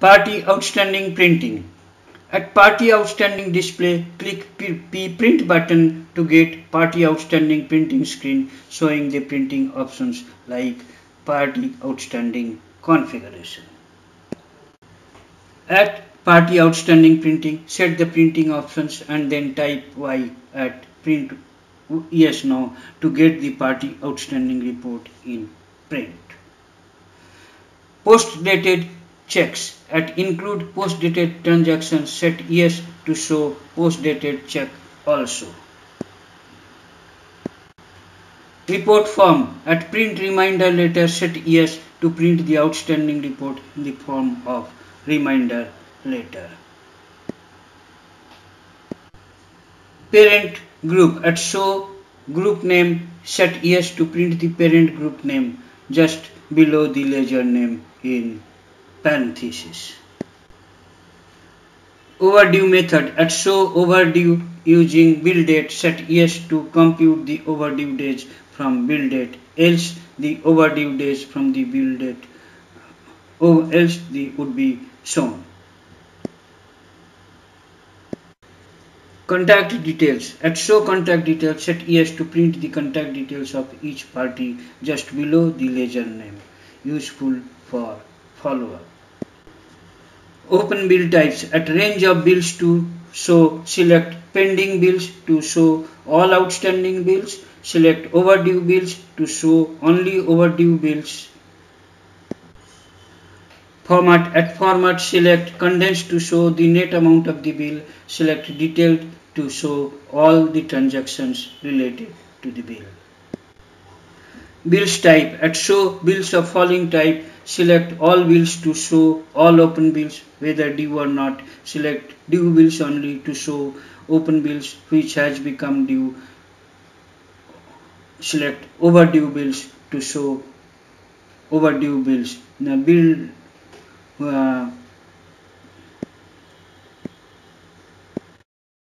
Party Outstanding Printing At Party Outstanding Display, click P Print button to get Party Outstanding Printing screen showing the printing options like Party Outstanding Configuration. At Party Outstanding Printing, set the printing options and then type Y at Print Yes Now to get the Party Outstanding report in print. Post dated checks at include post dated transactions set yes to show post dated check also. Report form at print reminder letter set yes to print the outstanding report in the form of reminder letter. Parent group at show group name set yes to print the parent group name just below the ledger name in parentheses. Overdue method at show overdue using bill date set yes to compute the overdue days from bill date else the overdue days from the bill date or else the would be shown. Contact details. At show contact details, set yes to print the contact details of each party just below the ledger name. Useful for follower. Open bill types. At range of bills to show, select pending bills to show all outstanding bills. Select overdue bills to show only overdue bills. Format. At format, select condensed to show the net amount of the bill. Select detailed to show all the transactions related to the bill. Bills type. At show bills of following type, Select all bills to show all open bills whether due or not. Select due bills only to show open bills which has become due. Select overdue bills to show overdue bills. The bill uh,